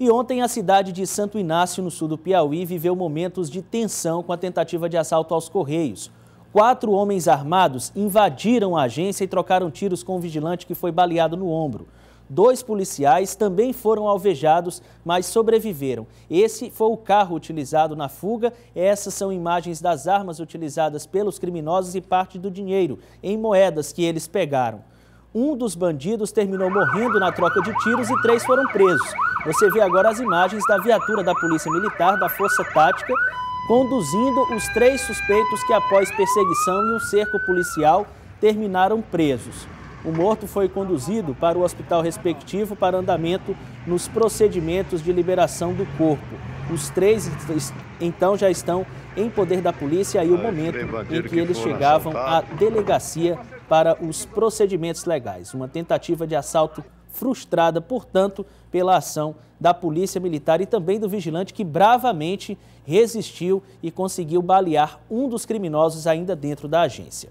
E ontem a cidade de Santo Inácio, no sul do Piauí, viveu momentos de tensão com a tentativa de assalto aos Correios. Quatro homens armados invadiram a agência e trocaram tiros com o vigilante que foi baleado no ombro. Dois policiais também foram alvejados, mas sobreviveram. Esse foi o carro utilizado na fuga. Essas são imagens das armas utilizadas pelos criminosos e parte do dinheiro em moedas que eles pegaram. Um dos bandidos terminou morrendo na troca de tiros e três foram presos. Você vê agora as imagens da viatura da Polícia Militar, da Força Tática, conduzindo os três suspeitos que, após perseguição e um cerco policial, terminaram presos. O morto foi conduzido para o hospital respectivo para andamento nos procedimentos de liberação do corpo. Os três, então, já estão em poder da polícia e o momento em que eles chegavam à delegacia para os procedimentos legais. Uma tentativa de assalto frustrada, portanto, pela ação da Polícia Militar e também do vigilante que bravamente resistiu e conseguiu balear um dos criminosos ainda dentro da agência.